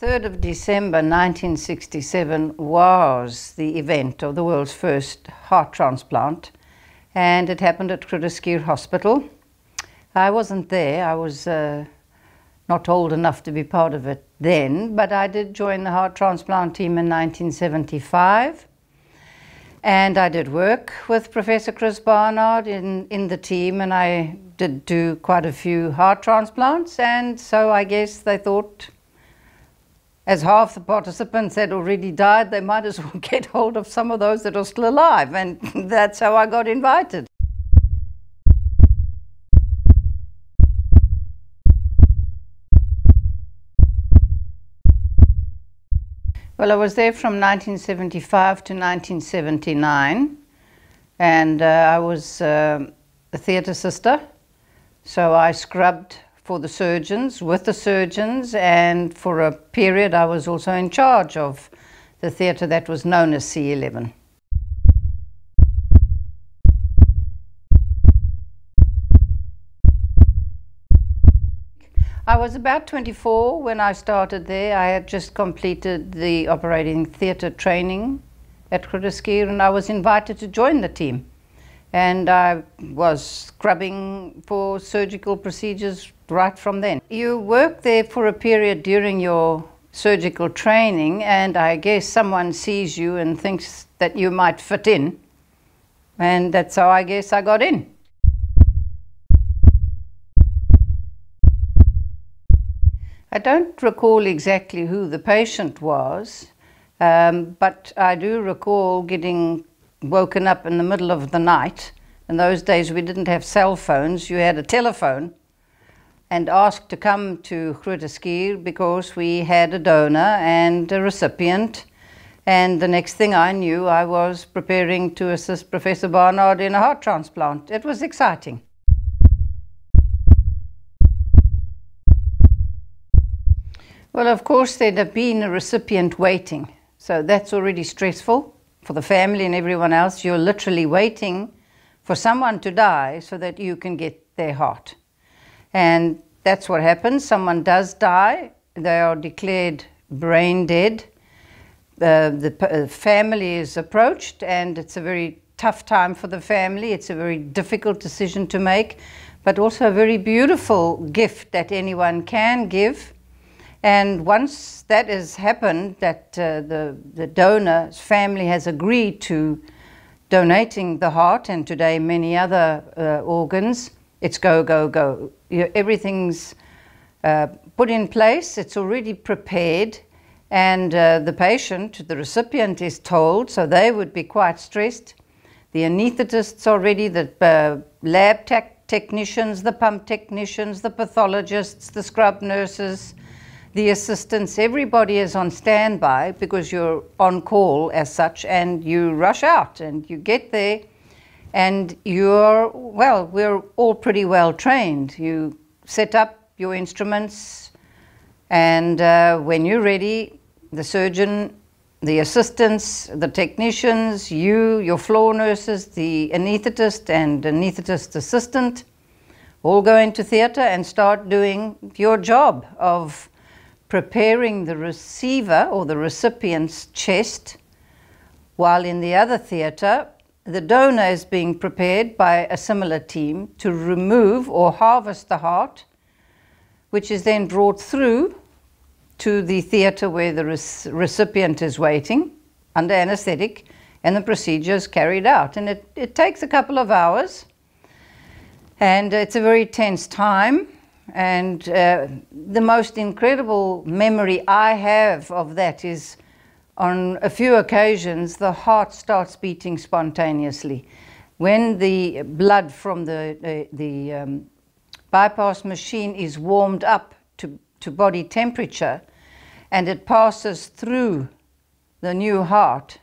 3rd of December 1967 was the event of the world's first heart transplant, and it happened at Groote Hospital. I wasn't there, I was uh, not old enough to be part of it then, but I did join the heart transplant team in 1975. And I did work with Professor Chris Barnard in, in the team, and I did do quite a few heart transplants. And so I guess they thought, as half the participants had already died, they might as well get hold of some of those that are still alive. And that's how I got invited. Well, I was there from 1975 to 1979, and uh, I was uh, a theatre sister, so I scrubbed for the surgeons, with the surgeons, and for a period I was also in charge of the theatre that was known as C11. I was about 24 when I started there. I had just completed the operating theatre training at Groote and I was invited to join the team. And I was scrubbing for surgical procedures right from then. You work there for a period during your surgical training and I guess someone sees you and thinks that you might fit in. And that's how I guess I got in. I don't recall exactly who the patient was, um, but I do recall getting woken up in the middle of the night. In those days, we didn't have cell phones, you had a telephone, and asked to come to Groote because we had a donor and a recipient. And the next thing I knew, I was preparing to assist Professor Barnard in a heart transplant. It was exciting. Well, of course, there'd have been a recipient waiting. So that's already stressful for the family and everyone else. You're literally waiting for someone to die so that you can get their heart. And that's what happens. Someone does die, they are declared brain dead. The uh, family is approached, and it's a very tough time for the family. It's a very difficult decision to make, but also a very beautiful gift that anyone can give and once that has happened, that uh, the, the donor's family has agreed to donating the heart and today many other uh, organs, it's go, go, go. You, everything's uh, put in place, it's already prepared, and uh, the patient, the recipient, is told, so they would be quite stressed. The anaesthetists are ready, the uh, lab tech technicians, the pump technicians, the pathologists, the scrub nurses, the assistants, everybody is on standby because you're on call as such and you rush out and you get there and you're, well, we're all pretty well trained. You set up your instruments and uh, when you're ready, the surgeon, the assistants, the technicians, you, your floor nurses, the anaesthetist and anaesthetist assistant all go into theatre and start doing your job of preparing the receiver or the recipient's chest, while in the other theatre, the donor is being prepared by a similar team to remove or harvest the heart, which is then brought through to the theatre where the recipient is waiting under anesthetic and the procedure is carried out. And it, it takes a couple of hours and it's a very tense time and uh, the most incredible memory I have of that is on a few occasions the heart starts beating spontaneously. When the blood from the, the, the um, bypass machine is warmed up to, to body temperature and it passes through the new heart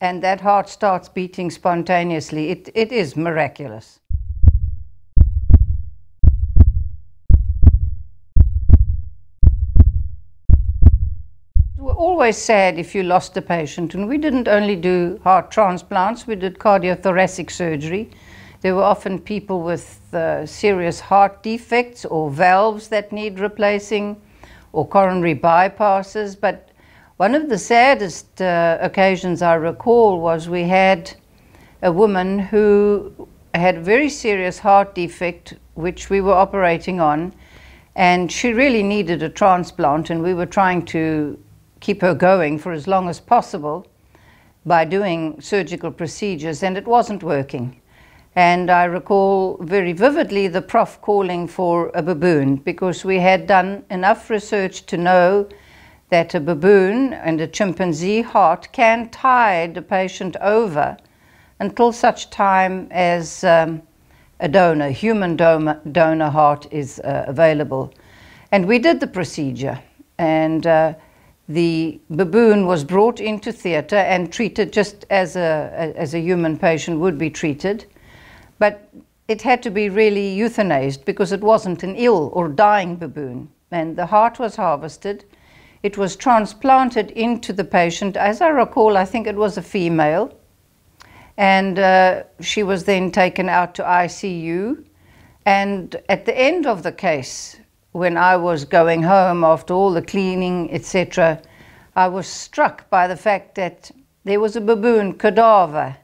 and that heart starts beating spontaneously, it, it is miraculous. Always sad if you lost a patient, and we didn't only do heart transplants, we did cardiothoracic surgery. There were often people with uh, serious heart defects or valves that need replacing, or coronary bypasses. But one of the saddest uh, occasions I recall was we had a woman who had a very serious heart defect, which we were operating on, and she really needed a transplant, and we were trying to keep her going for as long as possible by doing surgical procedures, and it wasn't working. And I recall very vividly the prof calling for a baboon because we had done enough research to know that a baboon and a chimpanzee heart can tide the patient over until such time as um, a donor, human donor, donor heart is uh, available. And we did the procedure and uh, the baboon was brought into theatre and treated just as a, as a human patient would be treated. But it had to be really euthanized because it wasn't an ill or dying baboon. And the heart was harvested. It was transplanted into the patient. As I recall, I think it was a female. And uh, she was then taken out to ICU. And at the end of the case, when I was going home after all the cleaning, etc., I was struck by the fact that there was a baboon cadaver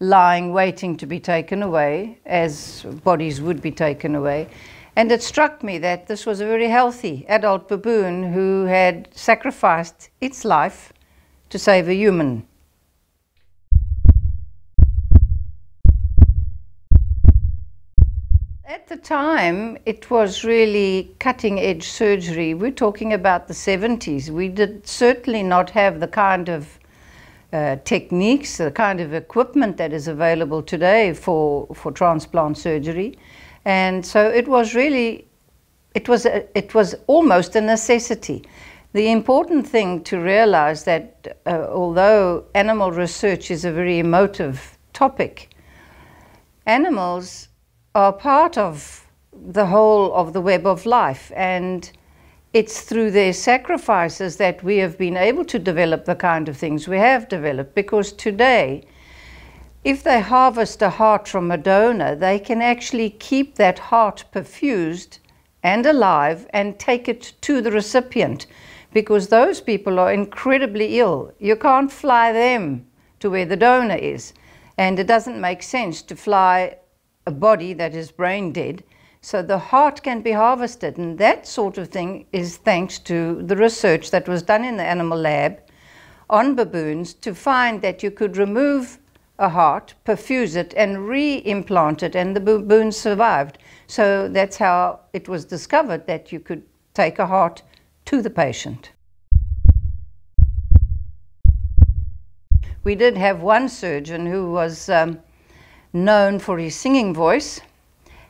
lying waiting to be taken away, as bodies would be taken away. And it struck me that this was a very healthy adult baboon who had sacrificed its life to save a human. At the time, it was really cutting edge surgery. We're talking about the 70s. We did certainly not have the kind of uh, techniques, the kind of equipment that is available today for, for transplant surgery. And so it was really, it was, a, it was almost a necessity. The important thing to realize that uh, although animal research is a very emotive topic, animals are part of the whole of the web of life. And it's through their sacrifices that we have been able to develop the kind of things we have developed. Because today, if they harvest a heart from a donor, they can actually keep that heart perfused and alive and take it to the recipient because those people are incredibly ill. You can't fly them to where the donor is. And it doesn't make sense to fly a body that is brain dead. So the heart can be harvested, and that sort of thing is thanks to the research that was done in the animal lab on baboons to find that you could remove a heart, perfuse it, and re-implant it, and the baboon survived. So that's how it was discovered that you could take a heart to the patient. We did have one surgeon who was um, known for his singing voice.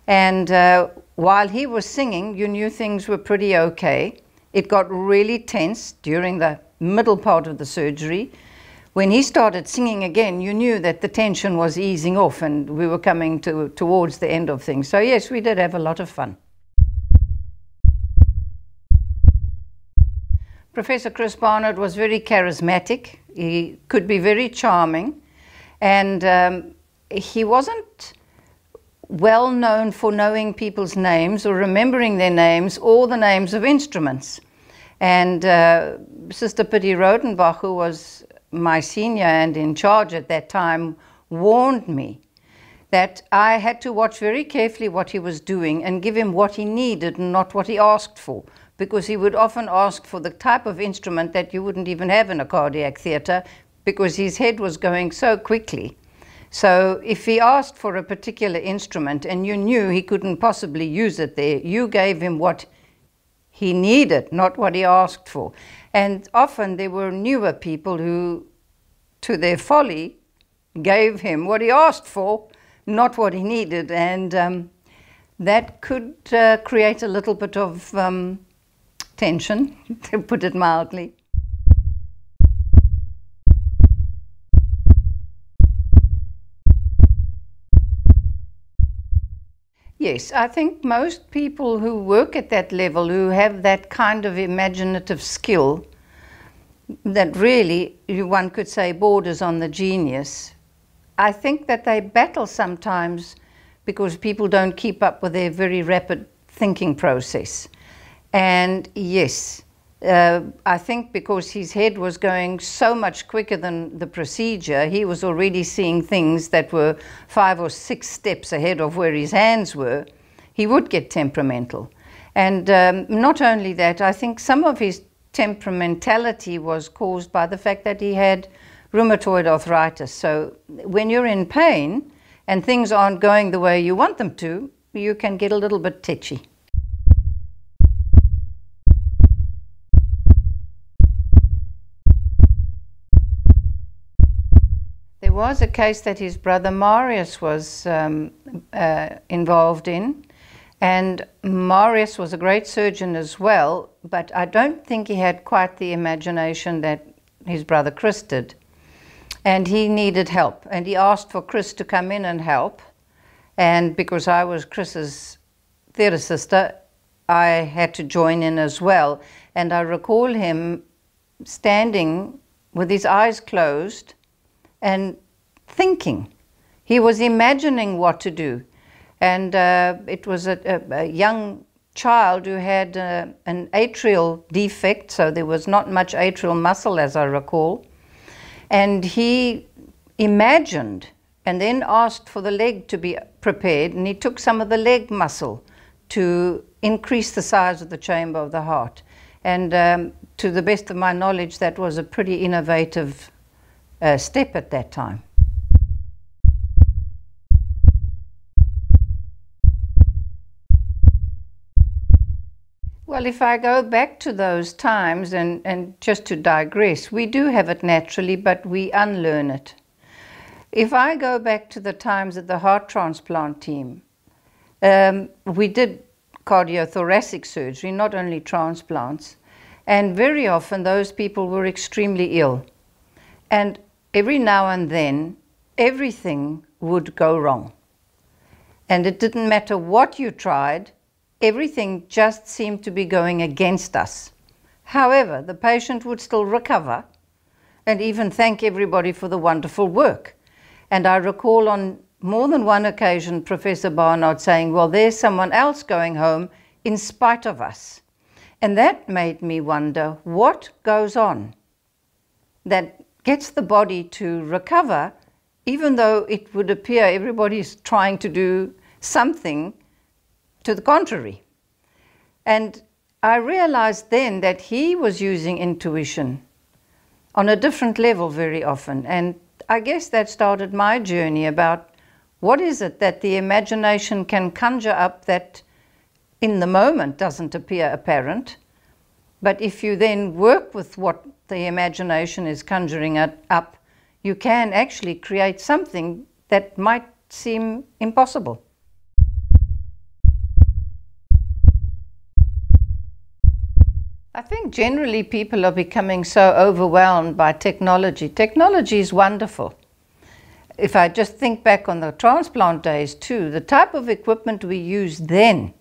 And uh, while he was singing, you knew things were pretty okay. It got really tense during the middle part of the surgery. When he started singing again, you knew that the tension was easing off and we were coming to, towards the end of things. So, yes, we did have a lot of fun. Professor Chris Barnard was very charismatic. He could be very charming. And um, he wasn't well known for knowing people's names or remembering their names or the names of instruments. And uh, Sister Pitty Rodenbach, who was my senior and in charge at that time, warned me that I had to watch very carefully what he was doing and give him what he needed and not what he asked for. Because he would often ask for the type of instrument that you wouldn't even have in a cardiac theatre because his head was going so quickly. So if he asked for a particular instrument and you knew he couldn't possibly use it there, you gave him what he needed, not what he asked for. And often there were newer people who, to their folly, gave him what he asked for, not what he needed. And um, that could uh, create a little bit of um, tension, to put it mildly. Yes, I think most people who work at that level, who have that kind of imaginative skill, that really, one could say, borders on the genius, I think that they battle sometimes because people don't keep up with their very rapid thinking process. And yes, uh, I think because his head was going so much quicker than the procedure, he was already seeing things that were five or six steps ahead of where his hands were. He would get temperamental. And um, not only that, I think some of his temperamentality was caused by the fact that he had rheumatoid arthritis. So when you're in pain and things aren't going the way you want them to, you can get a little bit tetchy. There was a case that his brother Marius was um, uh, involved in, and Marius was a great surgeon as well, but I don't think he had quite the imagination that his brother Chris did. And he needed help, and he asked for Chris to come in and help. And because I was Chris's theatre sister, I had to join in as well. And I recall him standing with his eyes closed and thinking. He was imagining what to do. And uh, it was a, a, a, young child who had uh, an atrial defect, so there was not much atrial muscle, as I recall. And he imagined and then asked for the leg to be prepared, and he took some of the leg muscle to increase the size of the chamber of the heart. And um, to the best of my knowledge, that was a pretty innovative uh, step at that time. Well, if I go back to those times and, and just to digress, we do have it naturally, but we unlearn it. If I go back to the times at the heart transplant team, um, we did cardiothoracic surgery, not only transplants, and very often those people were extremely ill. And every now and then, everything would go wrong. And it didn't matter what you tried, everything just seemed to be going against us. However, the patient would still recover and even thank everybody for the wonderful work. And I recall on more than one occasion Professor Barnard saying, Well, there's someone else going home in spite of us. And that made me wonder what goes on that gets the body to recover, even though it would appear everybody's trying to do something to the contrary. And I realized then that he was using intuition on a different level very often. And I guess that started my journey about what is it that the imagination can conjure up that in the moment doesn't appear apparent. But if you then work with what the imagination is conjuring up, you can actually create something that might seem impossible. I think generally people are becoming so overwhelmed by technology. Technology is wonderful. If I just think back on the transplant days too, the type of equipment we used then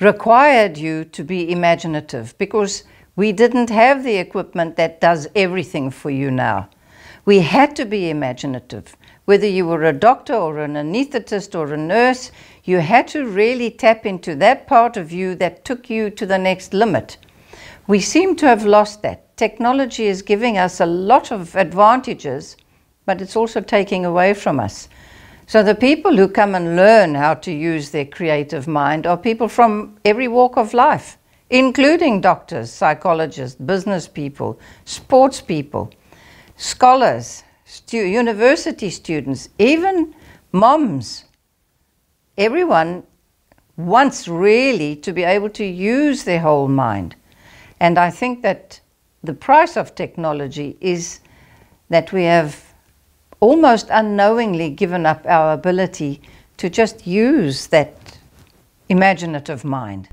required you to be imaginative because we didn't have the equipment that does everything for you now. We had to be imaginative. Whether you were a doctor or an anesthetist or a nurse, you had to really tap into that part of you that took you to the next limit. We seem to have lost that. Technology is giving us a lot of advantages, but it's also taking away from us. So the people who come and learn how to use their creative mind are people from every walk of life, including doctors, psychologists, business people, sports people, scholars, stu university students, even moms. Everyone wants really to be able to use their whole mind. And I think that the price of technology is that we have almost unknowingly given up our ability to just use that imaginative mind.